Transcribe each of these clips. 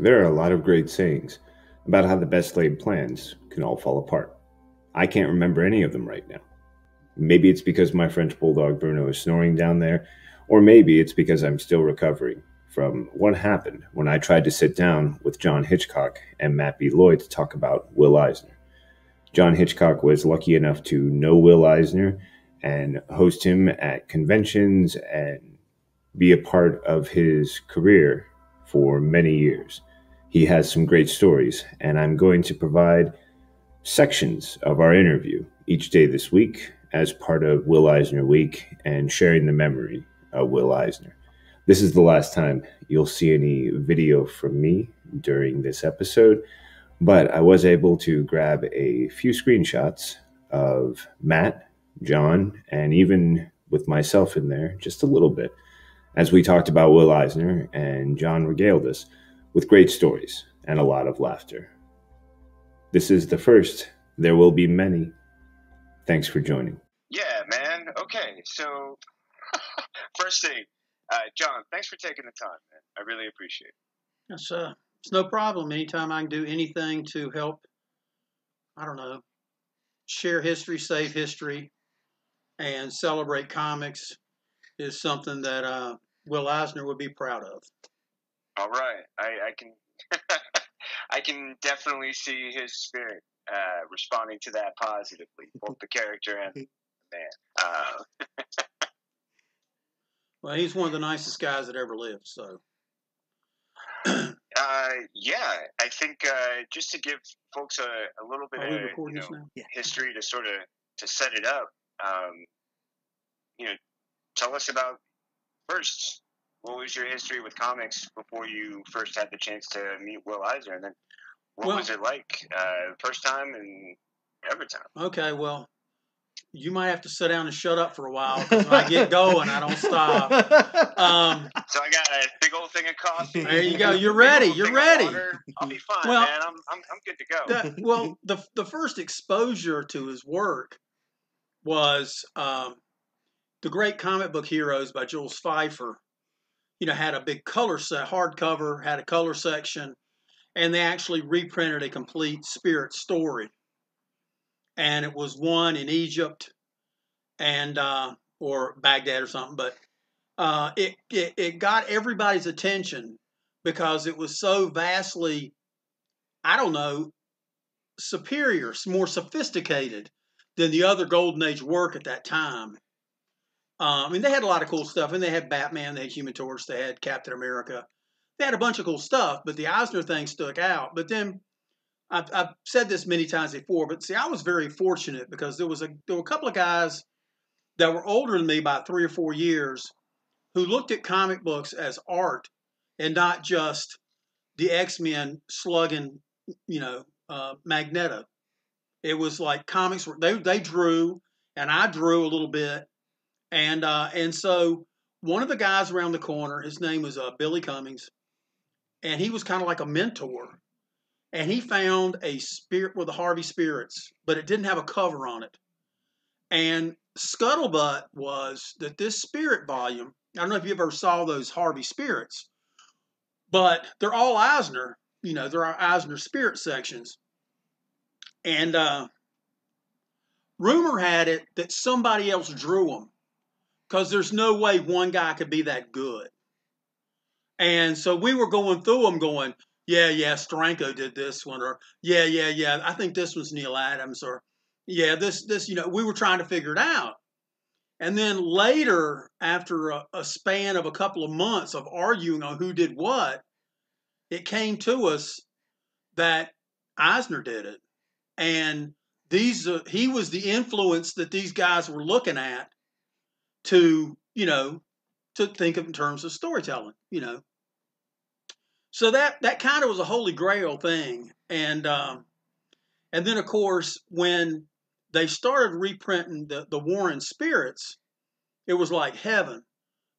There are a lot of great sayings about how the best laid plans can all fall apart. I can't remember any of them right now. Maybe it's because my French bulldog Bruno is snoring down there, or maybe it's because I'm still recovering from what happened when I tried to sit down with John Hitchcock and Matt B. Lloyd to talk about Will Eisner. John Hitchcock was lucky enough to know Will Eisner and host him at conventions and be a part of his career for many years. He has some great stories, and I'm going to provide sections of our interview each day this week as part of Will Eisner Week and sharing the memory of Will Eisner. This is the last time you'll see any video from me during this episode, but I was able to grab a few screenshots of Matt, John, and even with myself in there just a little bit as we talked about Will Eisner and John regaled us with great stories and a lot of laughter. This is the first. There will be many. Thanks for joining. Yeah, man. Okay, so first thing, uh, John, thanks for taking the time, man. I really appreciate it. It's, uh, it's no problem. Anytime I can do anything to help, I don't know, share history, save history, and celebrate comics is something that uh, Will Eisner would be proud of. All right, I, I can, I can definitely see his spirit uh, responding to that positively, both the character and the man. Uh, Well, he's one of the nicest guys that ever lived. So, uh, yeah, I think uh, just to give folks a, a little bit of you know, now? history to sort of to set it up, um, you know, tell us about first. What was your history with comics before you first had the chance to meet Will Eisner, and then what Well- was it like uh, first time and every time? Okay, well, you might have to sit down and shut up for a while because when I get going, I don't stop. Um, So I got a big old thing of coffee. There you go. You're ready. You're ready. I'll be fine, Well, man. I'm, I'm I'm good to go. that, well, the the first exposure to his work was um, the Great Comic Book Heroes by Jules Feiffer. You know, had a big color set, hardcover, had a color section, and they actually reprinted a complete Spirit story. And it was one in Egypt, and uh, or Baghdad or something, but uh, it, it it got everybody's attention because it was so vastly, I don't know, superior, more sophisticated than the other Golden Age work at that time. Um, I mean, they had a lot of cool stuff, and they had Batman, they had Human Torch, they had Captain America, they had a bunch of cool stuff. But the Eisner thing stuck out. But then I've, I've said this many times before, but see, I was very fortunate because there was a there were a couple of guys that were older than me by three or four years who looked at comic books as art and not just the X Men slugging, you know, uh, Magneto. It was like comics were they they drew and I drew a little bit, and uh, and so one of the guys around the corner, his name was uh, Billy Cummings, and he was kind of like a mentor, and he found a spirit with the Harvey Spirits, but it didn't have a cover on it, and scuttlebutt was that this spirit volume. I don't know if you ever saw those Harvey Spirits, but they're all Eisner. You know, they're Eisner spirit sections. And uh, rumor had it that somebody else drew them because there's no way one guy could be that good. And so we were going through them going, yeah, yeah, Steranko did this one, or yeah, yeah, yeah, I think this was Neal Adams, or yeah, this, this, you know, we were trying to figure it out. And then later, after a, a span of a couple of months of arguing on who did what, it came to us that Eisner did it, and these uh, he was the influence that these guys were looking at to you know to think of in terms of storytelling, you know. So that that kind of was a holy grail thing, and um, and then of course when they started reprinting the the Warren Spirits, it was like heaven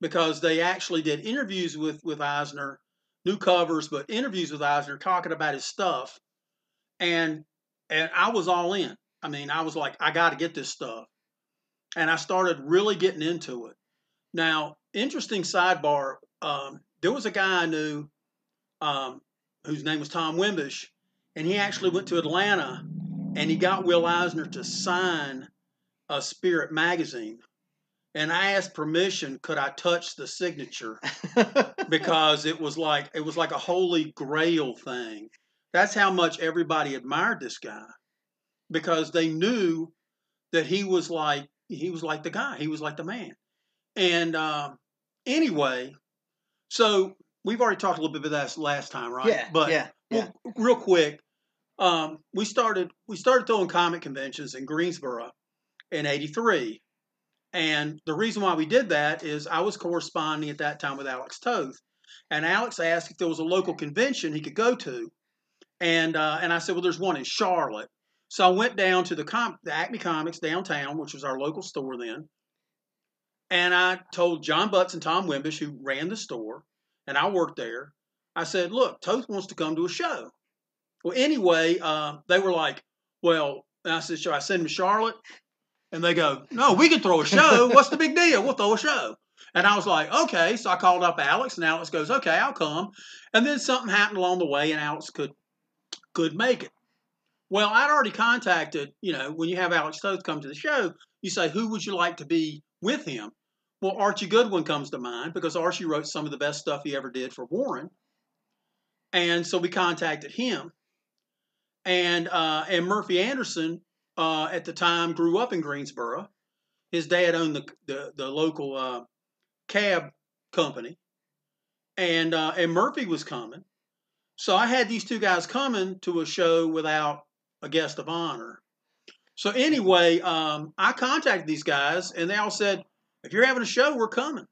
because they actually did interviews with with Eisner, new covers, but interviews with Eisner talking about his stuff, and and I was all in. I mean, I was like, I got to get this stuff, and I started really getting into it. Now, interesting sidebar. Um, there was a guy I knew. Um, whose name was Tom Wimbish, and he actually went to Atlanta and he got Will Eisner to sign a Spirit magazine. And I asked permission, could I touch the signature? because it was like it was like a holy grail thing. That's how much everybody admired this guy. Because they knew that he was like he was like the guy. He was like the man. And uh, anyway, so we've already talked a little bit about that last time, right? Yeah. But yeah. Yeah. well, real quick, um, we started we started throwing comic conventions in Greensboro in '83, and the reason why we did that is I was corresponding at that time with Alex Toth, and Alex asked if there was a local convention he could go to, and uh, and I said, well, there's one in Charlotte. So I went down to the, com- the Acme Comics downtown, which was our local store then, and I told John Butts and Tom Wimbish, who ran the store, and I worked there. I said, look, Toth wants to come to a show. Well, anyway, uh, they were like, well, I said, should I send him to Charlotte? And they go, no, we can throw a show. What's the big deal? We'll throw a show. And I was like, okay. So I called up Alex, and Alex goes, okay, I'll come. And then something happened along the way, and Alex could could make it. Well, I'd already contacted, you know, when you have Alex Toth come to the show, you say, who would you like to be with him? Well, Archie Goodwin comes to mind because Archie wrote some of the best stuff he ever did for Warren. And so we contacted him. And uh, and Murphy Anderson uh, at the time grew up in Greensboro. His dad owned the the, the local uh, cab company, and uh, and Murphy was coming. So I had these two guys coming to a show without a guest of honor. So anyway, um, I contacted these guys, and they all said, "If you're having a show, we're coming."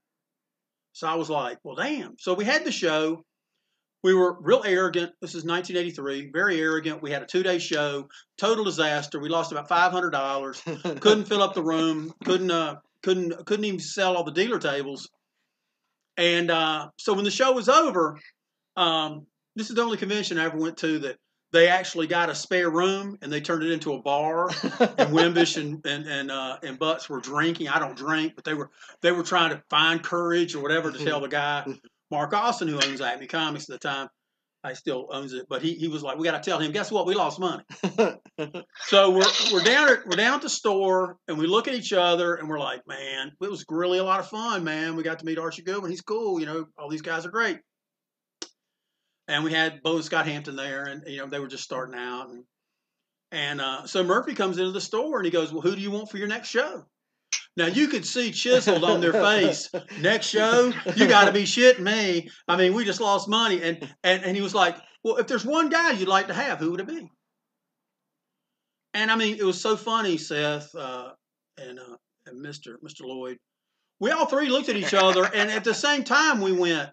So I was like, "Well, damn!" So we had the show. We were real arrogant. This is 1983. Very arrogant. We had a two-day show. Total disaster. We lost about five hundred dollars. couldn't fill up the room. Couldn't uh, couldn't couldn't even sell all the dealer tables. And uh, so when the show was over, um, this is the only convention I ever went to that they actually got a spare room and they turned it into a bar. and Wimbish and and and, uh, and Butts were drinking. I don't drink, but they were they were trying to find courage or whatever to tell the guy Mark Austin, who owns Acme Comics at the time. I still owns it, but he, he was like, we got to tell him. Guess what? We lost money. so we're we're down at we're down at the store, and we look at each other, and we're like, man, it was really a lot of fun, man. We got to meet Archie Goodwin. He's cool. You know, all these guys are great. And we had Bo and Scott Hampton there, and you know they were just starting out, and and uh, so Murphy comes into the store, and he goes, well, who do you want for your next show? Now you could see chiseled on their face. Next show, you got to be shitting me. I mean, we just lost money, and and and he was like, "Well, if there's one guy you'd like to have, who would it be?" And I mean, it was so funny, Seth uh, and uh, and Mister Mister Lloyd. We all three looked at each other, and at the same time, we went,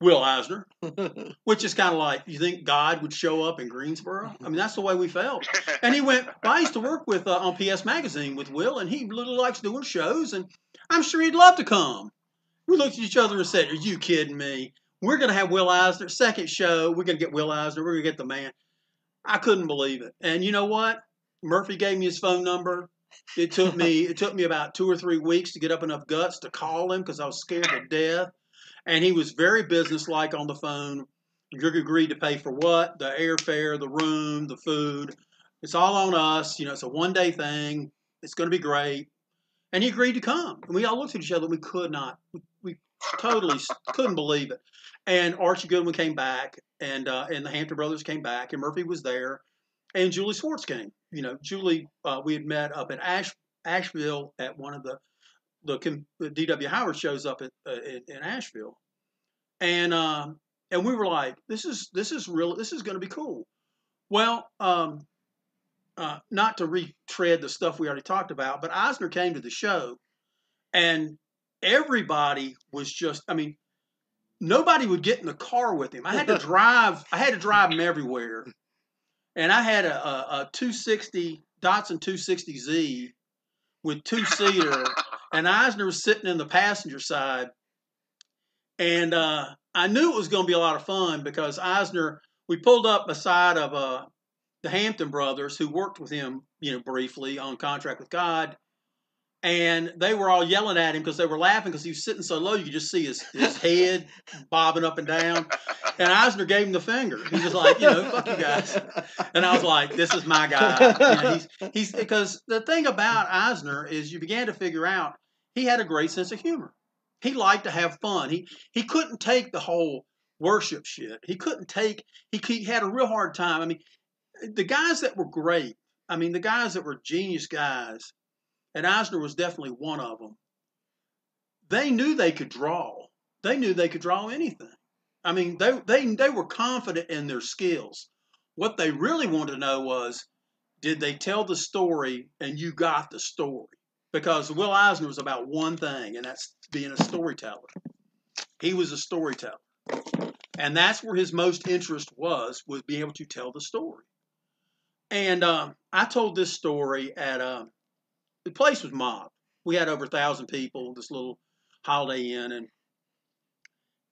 "Will Eisner," which is kind of like, you think God would show up in Greensboro? I mean, that's the way we felt. And he went, well, I used to work with uh, on PS Magazine with Will, and he really likes doing shows, and I'm sure he'd love to come. We looked at each other and said, Are you kidding me? We're going to have Will Eisner, second show. We're going to get Will Eisner. We're going to get the man. I couldn't believe it. And you know what? Murphy gave me his phone number. It took me it took me about two or three weeks to get up enough guts to call him because I was scared to death. And he was very businesslike on the phone. You agreed to pay for what? The airfare, the room, the food. It's all on us. You know, it's a one day thing. It's going to be great. And he agreed to come. And we all looked at each other. We could not. We, totally couldn't believe it. And Archie Goodwin came back, and uh, and the Hampton brothers came back, and Murphy was there, and Julie Schwartz came. You know, Julie, uh, we had met up in Ash, Asheville at one of the the, the DW Howard shows up at, uh, in, in, Asheville, and um, and we were like, this is this is real. This is going to be cool. Well, um, uh, not to retread the stuff we already talked about, but Eisner came to the show, and everybody was just. I mean, nobody would get in the car with him. I had to drive. I had to drive him everywhere, and I had a, a, a 260 Datsun 260Z with two seater, and Eisner was sitting in the passenger side, and uh, I knew it was going to be a lot of fun because Eisner. We pulled up beside of uh, the Hampton brothers who worked with him, you know, briefly on Contract with God, and they were all yelling at him because they were laughing because he was sitting so low you could just see his, his head bobbing up and down. And Eisner gave him the finger. He was like, you know, fuck you guys. And I was like, this is my guy. You know, he's he's because the thing about Eisner is you began to figure out he had a great sense of humor. He liked to have fun. He he couldn't take the whole worship shit. He couldn't take. He, he had a real hard time. I mean, the guys that were great. I mean, the guys that were genius guys and Eisner was definitely one of them. They knew they could draw. They knew they could draw anything. I mean, they they they were confident in their skills. What they really wanted to know was, did they tell the story and you got the story? Because Will Eisner was about one thing, and that's being a storyteller. He was a storyteller, and that's where his most interest was was being able to tell the story. And um, I told this story at um, the place was mobbed. We had over a thousand people, this little Holiday Inn, and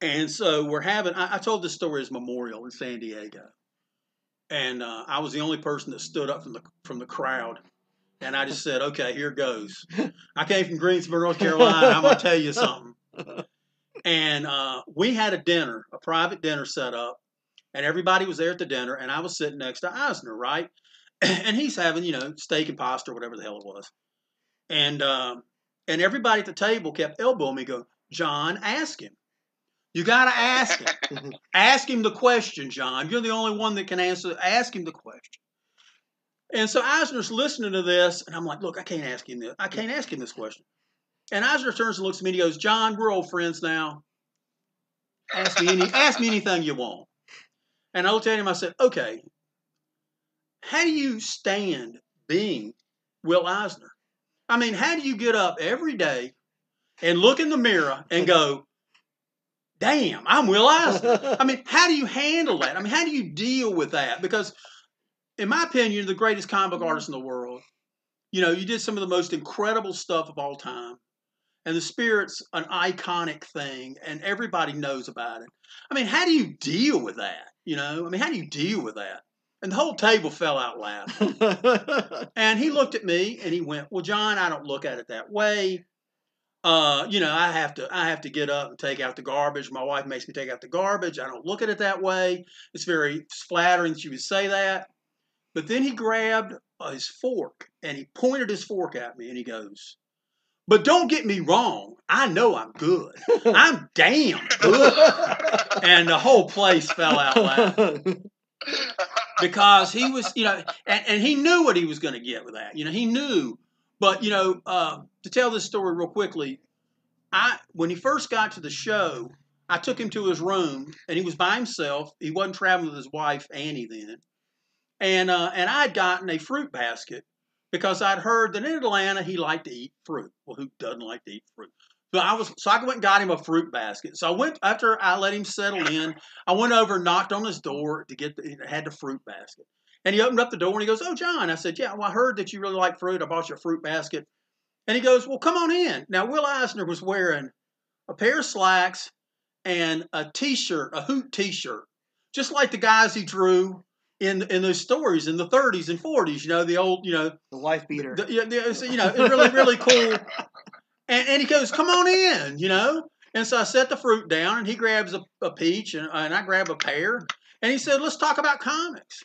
and so we're having. I, I told this story as memorial in San Diego, and uh, I was the only person that stood up from the from the crowd, and I just said, "Okay, here goes." I came from Greensboro, North Carolina. I'm gonna tell you something. And uh, we had a dinner, a private dinner set up, and everybody was there at the dinner, and I was sitting next to Eisner, right? And he's having, you know, steak and pasta or whatever the hell it was. And um, and everybody at the table kept elbowing me, go, John, ask him. You got to ask him. ask him the question, John. You're the only one that can answer. Ask him the question. And so Eisner's listening to this, and I'm like, look, I can't ask him this. I can't ask him this question. And Eisner turns and looks at me and he goes, John, we're old friends now. Ask me any, ask me anything you want. And I looked at him. I said, okay. How do you stand being Will Eisner? I mean, how do you get up every day and look in the mirror and go, damn, I'm Will Eisner? I mean, how do you handle that? I mean, how do you deal with that? Because, in my opinion, the greatest comic artist in the world. You know, you did some of the most incredible stuff of all time. And the spirit's an iconic thing, and everybody knows about it. I mean, how do you deal with that? You know, I mean, how do you deal with that? And the whole table fell out laughing. and he looked at me and he went, "Well, John, I don't look at it that way. Uh, you know, I have to I have to get up and take out the garbage. My wife makes me take out the garbage. I don't look at it that way. It's very flattering that you would say that." But then he grabbed uh, his fork and he pointed his fork at me and he goes, "But don't get me wrong. I know I'm good. I'm damn good." and the whole place fell out laughing because he was, you know, and, and he knew what he was going to get with that. You know, he knew. But you know, uh, to tell this story real quickly, I when he first got to the show, I took him to his room, and he was by himself. He wasn't traveling with his wife Annie then, and uh, and I'd gotten a fruit basket because I'd heard that in Atlanta he liked to eat fruit. Well, who doesn't like to eat fruit? So I was so I went and got him a fruit basket. So I went after I let him settle in. I went over and knocked on his door to get the, had the fruit basket. And he opened up the door and he goes, "Oh, John." I said, "Yeah, well, I heard that you really like fruit. I bought you a fruit basket." And he goes, "Well, come on in." Now, Will Eisner was wearing a pair of slacks and a T-shirt, a hoot T-shirt, just like the guys he drew in in those stories in the 30s and 40s. You know, the old, you know, the wife beater. The, you know, really, really cool and, and he goes, "Come on in," you know. And so I set the fruit down, and he grabs a, a peach, and, and I grab a pear, and he said, "Let's talk about comics."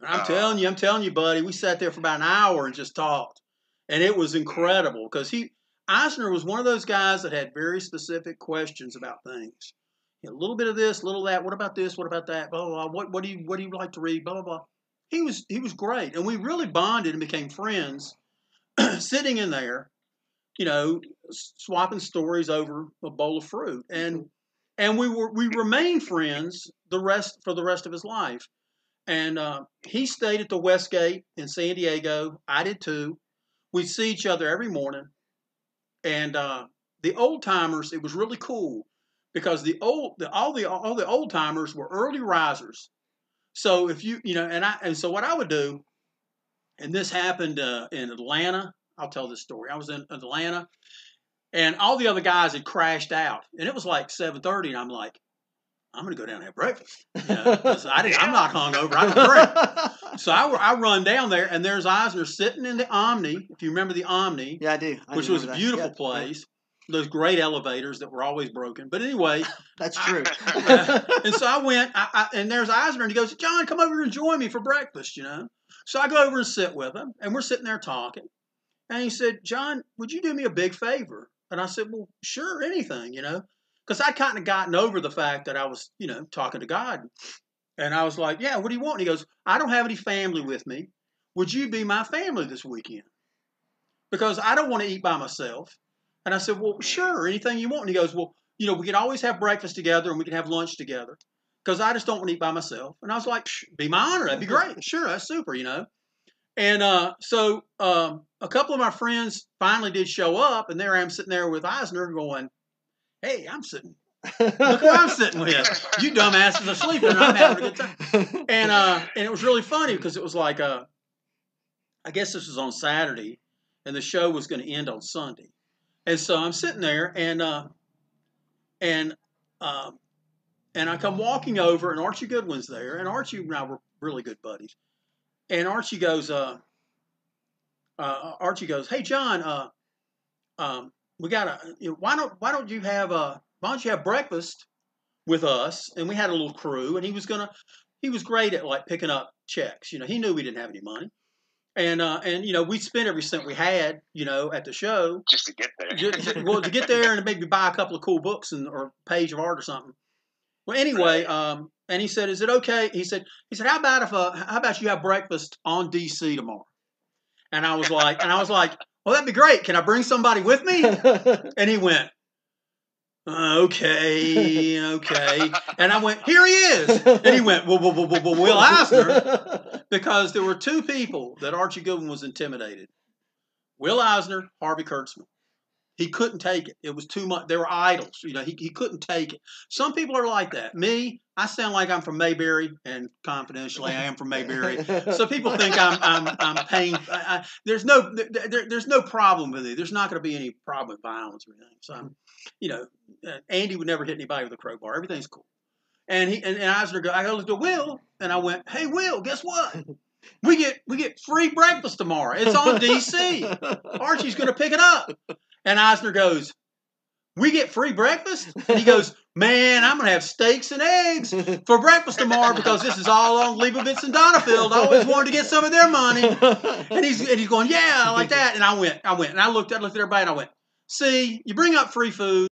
And I'm telling you, I'm telling you, buddy, we sat there for about an hour and just talked, and it was incredible because he Eisner was one of those guys that had very specific questions about things. a little bit of this, a little of that. What about this? What about that? Blah blah blah. What what do you what do you like to read? Blah blah blah. He was he was great, and we really bonded and became friends, sitting in there you know, swapping stories over a bowl of fruit, and mm-hmm. and we were we remained friends the rest for the rest of his life. And uh, he stayed at the Westgate in San Diego. I did too. We'd see each other every morning, and uh, the old timers. It was really cool because the old the, all the all the old timers were early risers. So if you you know, and I and so what I would do, and this happened uh, in Atlanta I'll tell this story. I was in Atlanta, and all the other guys had crashed out, and it was like 7:30, and I'm like, I'm going to go down and have breakfast. You know, I didn't, I'm not hungover. I don't. So I, I run down there, and there's Eisner sitting in the Omni, if you remember the Omni, yeah, I do. I which do was a beautiful Yeah, place. Those great elevators that were always broken. But anyway, That's true. and so I went, I, I, and there's Eisner, and he goes, John, come over and join me for breakfast, you know. So I go over and sit with him, and we're sitting there talking. And he said, John, would you do me a big favor? And I said, Well, sure, anything, you know, because I'd kind of gotten over the fact that I was, you know, talking to God. And I was like, Yeah, what do you want? And he goes, I don't have any family with me. Would you be my family this weekend? Because I don't want to eat by myself. And I said, Well, sure, anything you want. And he goes, Well, you know, we can always have breakfast together and we can have lunch together because I just don't want to eat by myself. And I was like, be my honor. That'd be great. Sure, that's super, you know. And uh, so um, a couple of my friends finally did show up, and there I am sitting there with Eisner going, hey, I'm sitting. Look who I'm sitting with. You dumbasses are sleeping, and I'm having a good time. And uh, and it was really funny because it was like, uh, I guess this was on Saturday, and the show was going to end on Sunday. And so I'm sitting there, and uh, and um, and I come walking over, and Archie Goodwin's there, and Archie and I were really good buddies. And Archie goes, uh, uh, Archie goes, "Hey John, uh, um, we got know, why don't why don't you have uh, why don't you have breakfast with us?" And we had a little crew, and he was gonna. He was great at like picking up checks. You know, he knew we didn't have any money, and uh, and you know we spent every cent we had. You know, at the show, just to get there. Well, to get there and maybe buy a couple of cool books and or a page of art or something. Well, anyway, um, and he said, "Is it okay?" He said, "He said, how about if uh, how about you have breakfast on DC tomorrow?" And I was like, and I was like, "Well, that'd be great. Can I bring somebody with me?" And he went, "Uh, "Okay, okay." And I went, "Here he is." And he went, "Well, well, well, well, well Will Eisner," because there were two people that Archie Goodwin was intimidated: Will Eisner, Harvey Kurtzman. He couldn't take it. It was too much. They were idols. You know, he, he couldn't take it. Some people are like that. Me, I sound like I'm from Mayberry, and confidentially, I am from Mayberry. So people think I'm I'm I'm paying. I, I, there's no there, there- there's no problem with it. There's not going to be any problem with violence or anything. So I'm, you know, uh, Andy would never hit anybody with a crowbar. Everything's cool. And he and, and Eisner go. I go to Will, and I went, Hey Will, guess what? We get we get free breakfast tomorrow. It's on DC. Archie's going to pick it up. And Eisner goes, We get free breakfast? And he goes, Man, I'm going to have steaks and eggs for breakfast tomorrow because this is all on Liebowitz and Donenfeld. I always wanted to get some of their money. And he's, and he's going, Yeah, I like that. And I went, I went, and I looked, I looked at everybody and I went, See, you bring up free food.